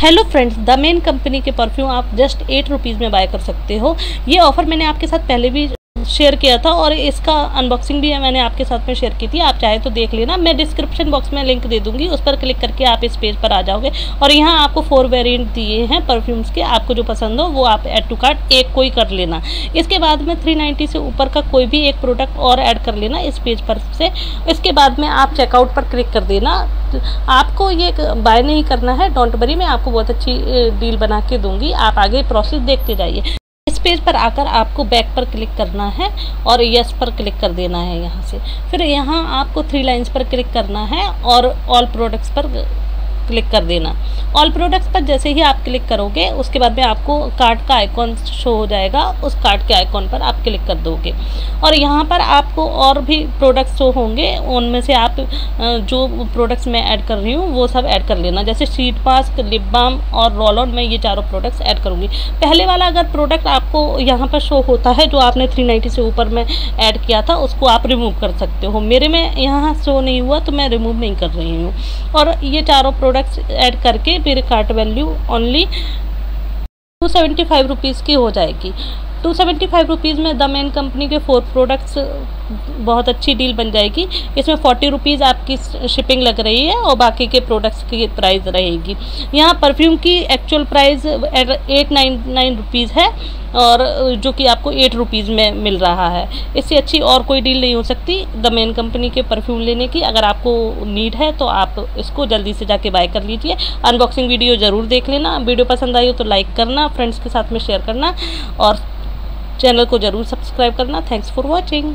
Hello friends the man company के perfume आप just eight rupees में बाय कर सकते हो। ये ऑफ़र मैंने आपके साथ पहले भी शेयर किया था और इसका अनबॉक्सिंग भी मैंने आपके साथ में शेयर की थी। आप चाहे तो देख लेना। मैं डिस्क्रिप्शन बॉक्स में लिंक दे दूँगी। उस पर क्लिक करके आप इस पेज पर आ जाओगे। और यहाँ आपको फोर वेरिएंट दिए हैं परफ्यूम्स के। आपको जो पसंद हो, वो आप एड टू कार्ट एक कोई कर लेना। इसके बाद में थ्री से ऊपर का कोई भी एक प्रोडक्ट और ऐड कर लेना इस पेज पर से। इसके बाद में आप चेकआउट पर क्लिक कर देना। आपको ये बाय नहीं करना है। डोंट बरी मैं आपको बहुत अच्छी डील बना के दूँगी। आप आगे प्रोसेस देखते जाइए। पेज पर आकर आपको बैक पर क्लिक करना है और यस पर क्लिक कर देना है यहाँ से। फिर यहाँ आपको थ्री लाइंस पर क्लिक करना है और ऑल प्रोडक्ट्स पर क्लिक कर देना। ऑल प्रोडक्ट्स पर जैसे ही आप क्लिक करोगे, उसके बाद में आपको कार्ड का आइकॉन शो हो जाएगा। उस कार्ड के आइकॉन पर आप क्लिक कर दोगे। और यहाँ पर आपको और भी प्रोडक्ट्स शो होंगे। उनमें से आप जो प्रोडक्ट्स मैं ऐड कर रही हूँ, वो सब ऐड कर लेना। जैसे शीट मास्क लिप बाम और रोल ऑन मैं ये चारों प्रोडक्ट्स ऐड करूँगी। पहले वाला अगर प्रोडक्ट आपको यहाँ पर शो होता है, जो आपने थ्री से ऊपर में ऐड किया था, उसको आप रिमूव कर सकते हो। मेरे में यहाँ शो नहीं हुआ तो मैं रिमूव नहीं कर रही हूँ। और ये चारों प्रोडक्ट प्रोडक्ट्स ऐड करके मेरे cart value only two seventy five rupees की हो जाएगी। टू सेवेंटी फाइव रुपीज़ में द मेन कंपनी के फोर प्रोडक्ट्स, बहुत अच्छी डील बन जाएगी। इसमें फोर्टी रुपीज़ आपकी शिपिंग लग रही है और बाकी के प्रोडक्ट्स की प्राइस रहेगी। यहाँ परफ्यूम की actual price eight nine nine rupees है और जो कि आपको एट रुपीज़ में मिल रहा है। इससे अच्छी और कोई डील नहीं हो सकती द मेन कंपनी के परफ्यूम लेने की। अगर आपको नीड है तो आप इसको जल्दी से जाके बाय कर लीजिए। अनबॉक्सिंग वीडियो ज़रूर देख लेना। वीडियो पसंद आई हो तो लाइक करना, फ्रेंड्स के साथ में शेयर करना और चैनल को ज़रूर सब्सक्राइब करना। Thanks for watching